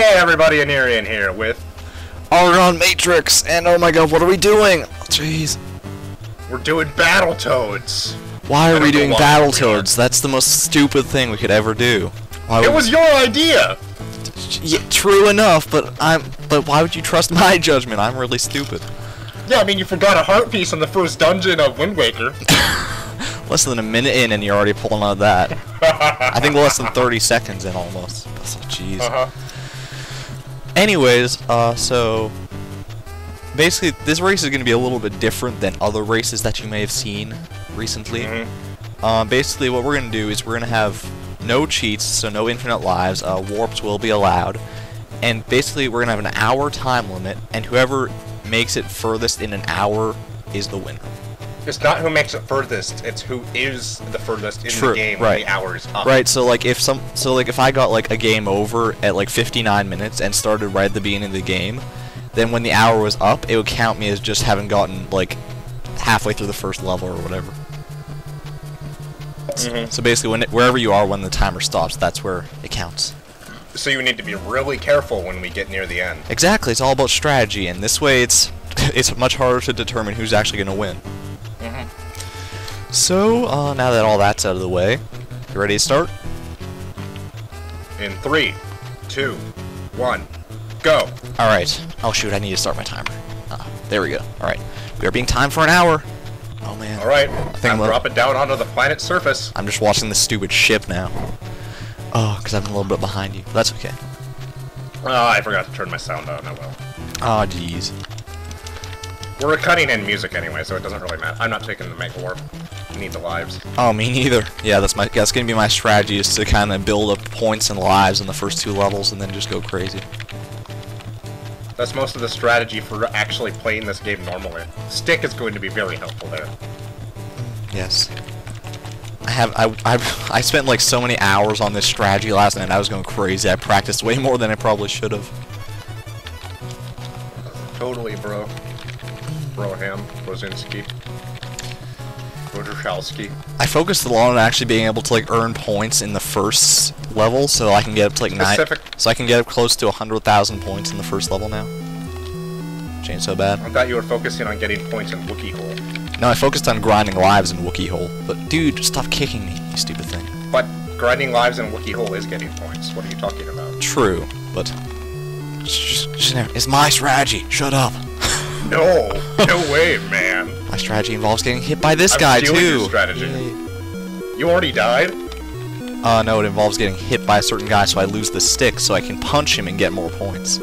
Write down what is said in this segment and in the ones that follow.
Hey everybody, Inurian here with ArgonMatrix, and oh my god, what are we doing? Jeez. we're doing Battletoads. Why are we doing Battletoads? That's the most stupid thing we could ever do. Why It was your idea. Yeah, true enough, but I'm. But why would you trust my judgment? I'm really stupid. Yeah, I mean you forgot a heart piece in the first dungeon of Wind Waker. Less than a minute in, and you're already pulling out that. I think less than 30 seconds in almost. That's oh, jeez. Uh huh. Anyways, uh, so basically, this race is going to be a little bit different than other races that you may have seen recently. Mhm. Uh, basically, what we're going to do is we're going to have no cheats, so no infinite lives. Uh, warps will be allowed, and basically, we're going to have an hour time limit, and whoever makes it furthest in an hour is the winner. It's not who makes it furthest; it's who is the furthest in True, the game right. when the hour is up. Right, so like if some so like if I got like a game over at like 59 minutes and started right at the beginning of the game, then when the hour was up, it would count me as just having gotten like halfway through the first level or whatever. Mhm. So basically when it, wherever you are when the timer stops, that's where it counts. So you need to be really careful when we get near the end. Exactly, it's all about strategy and this way it's it's much harder to determine who's actually going to win. Mhm. So, uh, now that all that's out of the way, you ready to start? In three, two, one, go. Alright. Oh shoot, I need to start my timer. Ah, there we go. Alright. We are being timed for an hour. Oh man. All right, think I'm dropping down onto the planet's surface. I'm just watching this stupid ship now. Oh, because I'm a little bit behind you. That's okay. Oh, I forgot to turn my sound on. Oh well. Oh jeez. We're cutting in music anyway, so it doesn't really matter. I'm not taking the Mega Warp. I need the lives. Oh, me neither. Yeah, that's my. That's gonna be my strategy is to kind of build up points and lives in the first two levels and then just go crazy. That's most of the strategy for actually playing this game normally. Stick is going to be very helpful there. Yes. I have. I. I. I spent like so many hours on this strategy last night. I was going crazy. I practiced way more than I probably should have. Totally, bro. Broham, Brozinski, Wojciechowski. I focused a lot on actually being able to like earn points in the first level, so I can get up to like nine. So I can get up close to hundred thousand points in the first level now. Ain't so bad. I thought you were focusing on getting points in Wookie Hole. No, I focused on grinding lives in Wookie Hole. But dude, stop kicking me, you stupid thing. But grinding lives in Wookie Hole is getting points. What are you talking about? True, but it's my strategy. Shut up. No, no way, man. My strategy involves getting hit by this I'm guy stealing your too. strategy. Yay. You already died? Uh, no, it involves getting hit by a certain guy, so I lose the stick, so I can punch him and get more points.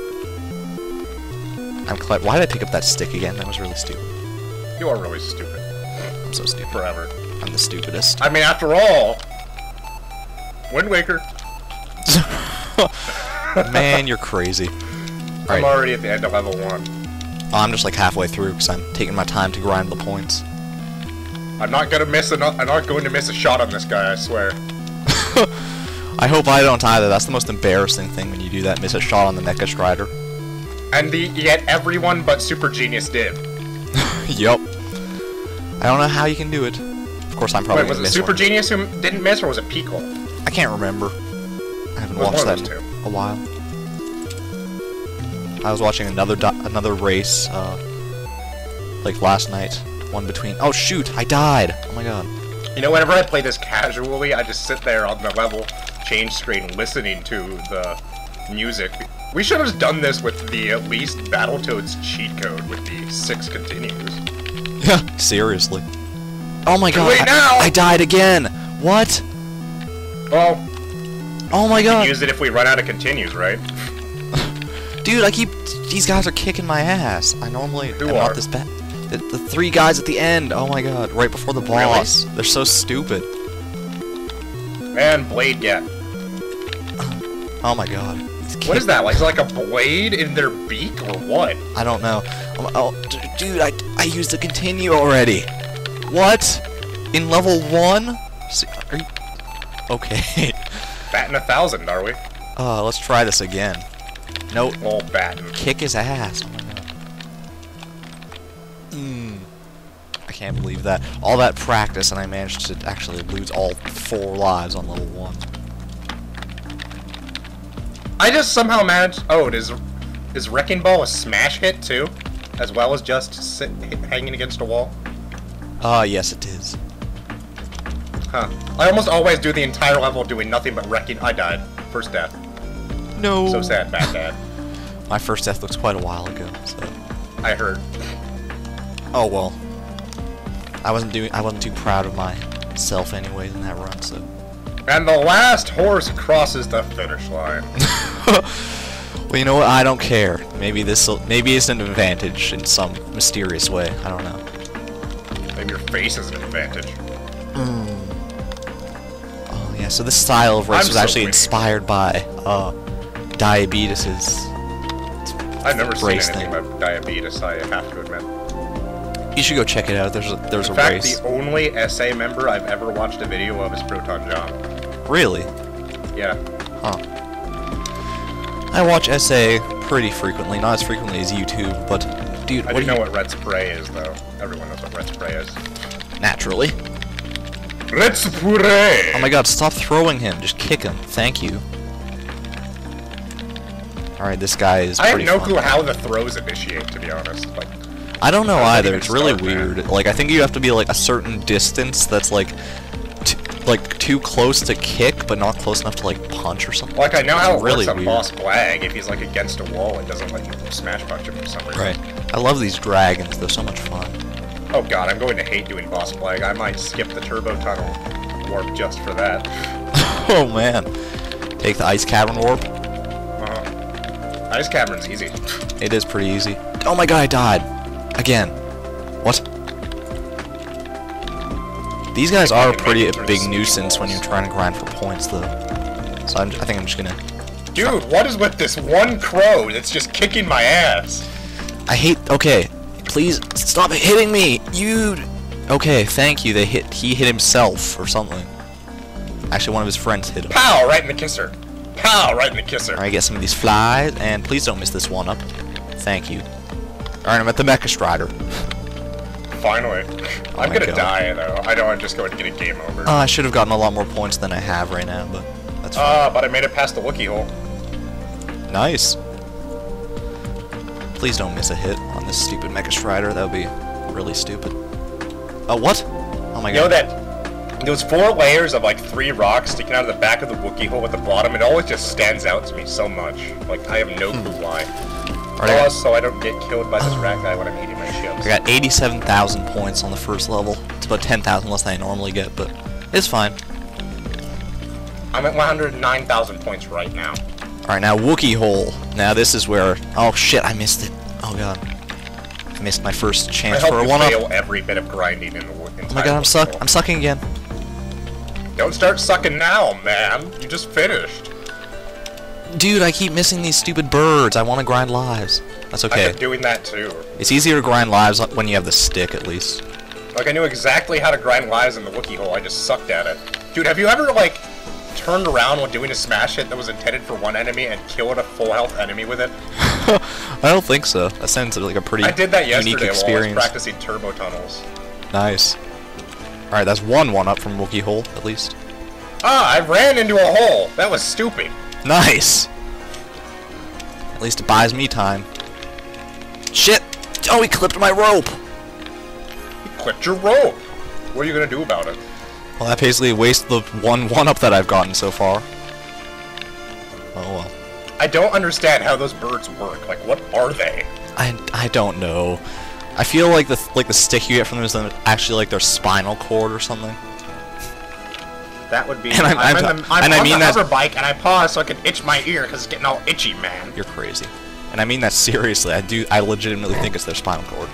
I'm clever. Why did I pick up that stick again? That was really stupid. You are really stupid. I'm so stupid. Forever. I'm the stupidest. I mean, after all, Wind Waker. Man, you're crazy. I'm Alright. already at the end of level one. Oh, I'm just like halfway through because I'm taking my time to grind the points. I'm not gonna miss a. I'm not going to miss a shot on this guy. I swear. I hope I don't either. That's the most embarrassing thing when you do that. Miss a shot on the Mecha Strider. And the yet everyone but Super Genius did. yup. I don't know how you can do it. Of course, I'm probably Wait, was it Super one. Genius who didn't miss, or was it Pico? I can't remember. I haven't watched that in a while. I was watching another do- another race, uh, like last night. One between. Oh shoot! I died. Oh my god. You know, whenever I play this casually, I just sit there on the level change screen listening to the music. We should have done this with the at least Battletoads cheat code with the six continues. Yeah. Seriously. Oh my god. wait I, now! I died again. What? Well, Oh my god. use it if we run out of continues, right? Dude, I keep. These guys are kicking my ass. I normally Who am are? not this bad. The, the three guys at the end. Oh my god. Right before the Really? boss. They're so stupid. And Blade Get. Oh my god. What is that? Like, is like a blade in their beak or what? I don't know. Oh, oh, d- dude, I, I used to continue already. What? In level one? Se- Are you... Okay. Batting a thousand, are we? uh, let's try this again. Nope. Oh, batting. Kick his ass. Oh my god. Mm. I can't believe that. All that practice and I managed to actually lose all four lives on level one. I just somehow managed. Oh, is is Wrecking Ball a smash hit too, as well as just sit, hanging against a wall? Ah, uh, yes, it is. Huh. I almost always do the entire level doing nothing but wrecking. I died. First death. No. So sad, bad dad. My first death looks quite a while ago, so. I heard. Oh well. I wasn't doing. I wasn't too proud of myself anyways in that run, so. And the last horse crosses the finish line. well, you know what? I don't care. Maybe this. Maybe it's an advantage in some mysterious way. I don't know. Maybe your face is an advantage. Mm. Oh yeah. So this style of race I'm was so actually winning. inspired by uh, Diabetus's. I've never seen anything thing. about diabetes. I have to admit. You should go check it out. There's a there's In a fact, race. the only SA member I've ever watched a video of is ProtonJon. Really? Yeah. Huh. I watch SA pretty frequently, not as frequently as YouTube, but dude, I what do do know what red spray is, though. Everyone knows what red spray is. naturally? Red spray! Oh my god, stop throwing him. Just kick him. Thank you. Alright, this guy is I have no fun. clue how the throws initiate, to be honest. Like, I don't know either. It's really weird. Like I think you have to be like a certain distance that's like t like too close to kick but not close enough to like punch or something. like I know how it really works on weird. Boss Blag. If he's like against a wall, it doesn't let you smash punch him for some reason. Right. I love these dragons. They're so much fun. Oh god, I'm going to hate doing Boss Blag. I might skip the Turbo Tunnel warp just for that. oh man. Take the ice cavern warp. Ice Cavern's easy. It is pretty easy. Oh my god, I died. Again. What? These guys are pretty a big nuisance when you're trying to grind for points, though. So I'm, I think I'm just gonna... Dude, what is with this one crow that's just kicking my ass? I hate... Okay. Please, stop hitting me! You... Okay, thank you. They hit... He hit himself or something. Actually, one of his friends hit him. Pow! Right in the kisser. Pow! Right in the kisser. Alright, get some of these flies, and please don't miss this one up. Thank you. Alright, I'm at the Mecha Strider. Finally. I'm gonna God. die though. I know I'm just going to get a game over. Uh, I should have gotten a lot more points than I have right now, but that's fine. Ah, but I made it past the Wookie hole. Nice. Please don't miss a hit on this stupid Mecha Strider. That would be really stupid. Oh, what? Oh my You know god. Those four layers of like three rocks sticking out of the back of the Wookie hole at the bottom, it always just stands out to me so much. Like I have no Hmm. clue why. I, Plus, so I don't get killed by this rat guy when I'm eating my ships. I got 87,000 points on the first level. It's about 10,000 less than I normally get, but it's fine. I'm at 109,000 points right now. Alright, now Wookie Hole. Now this is where... Oh shit, I missed it. Oh god. I missed my first I chance hope for a you 1-up. fail every bit of grinding in the entire Oh my god, I'm Wookiee suck. I'm sucking again. Don't start sucking now, man. You just finished. Dude, I keep missing these stupid birds. I want to grind lives. That's okay. I kept doing that too. It's easier to grind lives when you have the stick, at least. Like I knew exactly how to grind lives in the Wookie hole. I just sucked at it. Dude, have you ever like turned around while doing a smash hit that was intended for one enemy and killed a full health enemy with it? I don't think so. That sounds like a pretty I did that unique yesterday while I was experience. practicing turbo tunnels. Nice. Alright, that's one one-up from Wookie Hole, at least. Ah, I ran into a hole. That was stupid. Nice! At least it buys me time. Shit! Oh, he clipped my rope! He clipped your rope. What are you gonna do about it? Well, that basically wastes the one one-up that I've gotten so far. Oh well. I don't understand how those birds work. Like, what are they? I, I don't know. I feel like the like the stick you get from them is actually like their spinal cord or something. That would be. And I'm- I'm ta- the, I'm and I on mean the hover bike and I pause so I can itch my ear because it's getting all itchy, man. You're crazy. And I mean that seriously. I do. I legitimately think it's their spinal cord.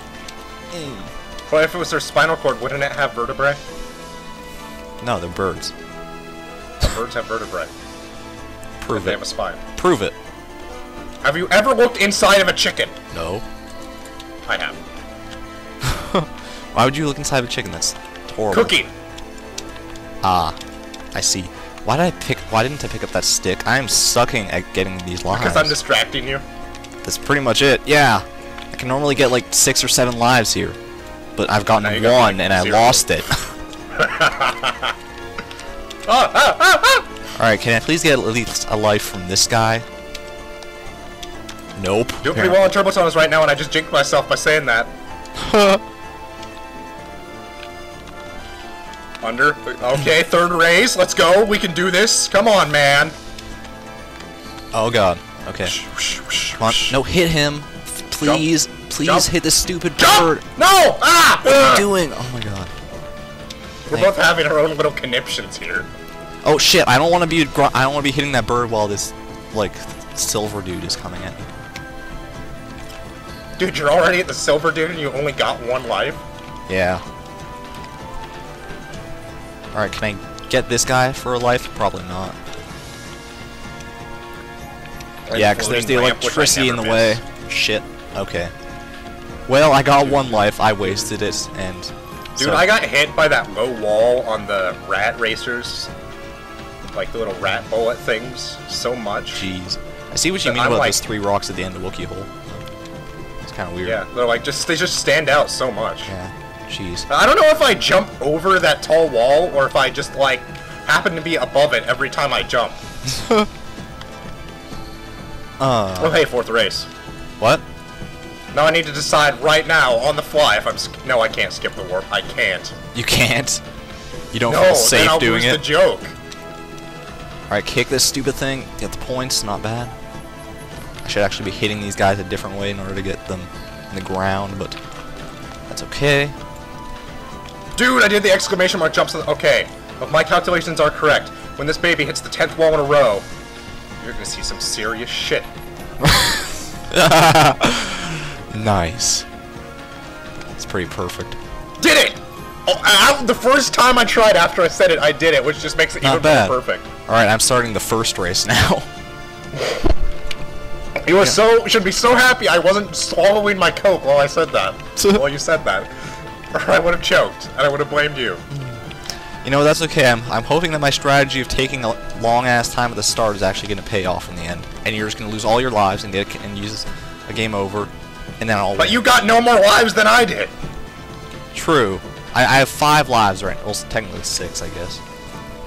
But if it was their spinal cord, wouldn't it have vertebrae? No, they're birds. Birds have vertebrae. Prove it. They have a spine. Prove it. Have you ever looked inside of a chicken? No. I have. Why would you look inside of a chicken? That's horrible. Cooking. Ah, I see. Why did I pick? Why didn't I pick up that stick? I am sucking at getting these lives. Because I'm distracting you. That's pretty much it. Yeah. I can normally get like six or seven lives here, but I've gotten you got, one like, and I lost it. All right, can I please get at least a life from this guy? Nope. Doing pretty well in Turbo Tunnels right now, and I just jinked myself by saying that. Under. Okay, third raise. Let's go. We can do this. Come on, man. oh god. Okay. Come on. No, hit him. Please, please Jump. hit the stupid Jump! bird. No! Ah! What are you doing? Oh my god. We're both having our own little conniptions here. Oh shit! I don't want to be. I don't want to be hitting that bird while this, like, silver dude is coming at me. Dude, you're already at the silver dude and you only got one life? Yeah. All right. Can I get this guy for a life? Probably not. Yeah, because there's the Floating ramp, which I electricity in the way. Shit. Okay. Well, I got one life. I wasted it, and. Dude, so- I got hit by that low wall on the rat racers. Like the little rat bullet things so much. Jeez. I see what you mean I'm about like- those three rocks at the end of the Wookie Hole. It's kind of weird. Yeah, they're like just they just stand out so much. Yeah. Jeez. I don't know if I jump over that tall wall or if I just like happen to be above it every time I jump. Uh. Oh hey, fourth race. What? Now I need to decide right now on the fly if I'm. sk- No, I can't skip the warp. I can't. You can't. You don't No, feel safe I'll doing lose it. the joke. Alright, kick this stupid thing. Get the points. Not bad. I should actually be hitting these guys a different way in order to get them in the ground, but that's okay. Dude, I did the exclamation mark jumps. Okay, if my calculations are correct, when this baby hits the tenth wall in a row, you're gonna see some serious shit. Nice. It's pretty perfect. Did it! Oh, I, I- the first time I tried after I said it, I did it, which just makes it Not even bad. more perfect. Alright, I'm starting the first race now. You were so should be so happy I wasn't swallowing my coke while I said that. while you said that, I would have choked and I would have blamed you. you know, that's okay. I'm, I'm hoping that my strategy of taking a long ass time at the start is actually going to pay off in the end. And you're just going to lose all your lives and get and use a game over. And then I'll But win. you got no more lives than I did. True. I, I have five lives right now. Well, technically six, I guess.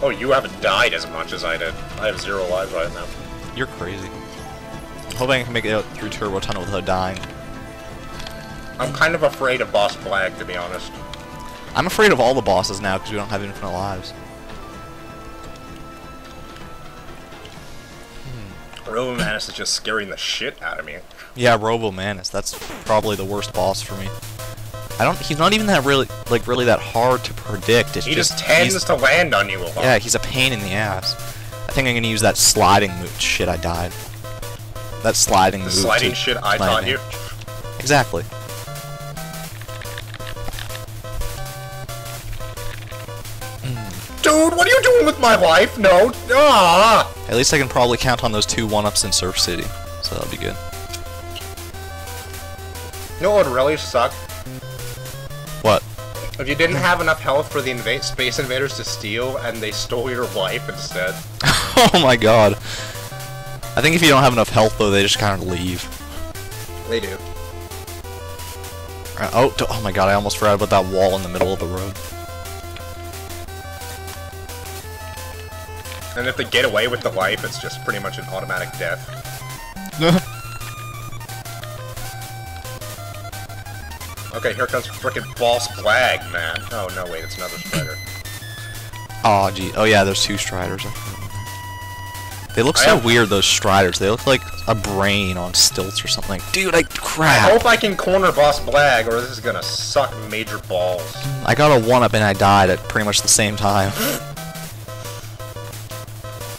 Oh, you haven't died as much as I did. I have zero lives right now. You're crazy. I'm Hoping I can make it out through Turbo Tunnel without dying. I'm kind of afraid of Boss Blag, to be honest. I'm afraid of all the bosses now because we don't have infinite lives. Hmm. Robo Manus is just scaring the shit out of me. Yeah, Robo Manus. That's probably the worst boss for me. I don't. He's not even that really, like, really that hard to predict. It's He just, just tends to land on you a lot. Yeah, he's a pain in the ass. I think I'm gonna use that sliding move. Shit, I died. That sliding the move. sliding shit I taught you. Exactly. Dude, what are you doing with my life? No. Ah! At least I can probably count on those two one-ups in Surf City, so that'll be good. You know what would really suck? What? If you didn't have enough health for the inva Space Invaders to steal, and they stole your life instead. oh my god. I think if you don't have enough health, though, they just kind of leave. They do. Uh, oh, oh my god, I almost forgot about that wall in the middle of the road. And if they get away with the life, it's just pretty much an automatic death. Okay, here comes frickin' Boss Blag, man. Oh, no, wait, it's another spider. oh, gee. Oh, yeah, there's two Striders. They look so weird, those Striders. They look like a brain on stilts or something. Dude, I... I hope I can corner Boss Blag, or this is gonna suck major balls. I got a 1-up and I died at pretty much the same time.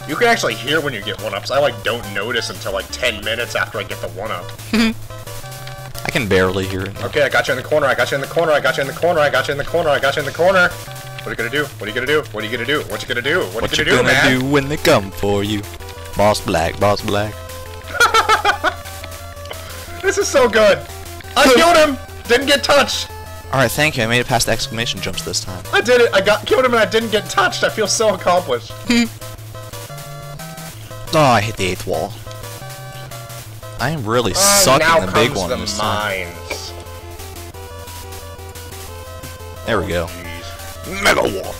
You can actually hear when you get one-ups. I, like, don't notice until, like, 10 minutes after I get the one-up. I can barely hear it. Okay, I got you in the corner, I got you in the corner, I got you in the corner, I got you in the corner, I got you in the corner. What are you gonna do? What are you gonna do? What are you gonna do? What you gonna do? What, What you gonna, gonna do, man? do when they come for you? Boss Black, Boss Black. This is so good. I killed him. Didn't get touched. Alright, thank you. I made it past the exclamation jumps this time. I did it. I got killed him and I didn't get touched. I feel so accomplished. Oh, I hit the eighth wall. I am really Ah, sucking the big one the this time. mines. There we go. Jeez. Mega Warp.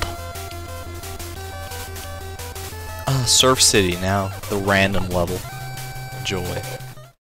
Ah, Surf City now, the random level. Joy.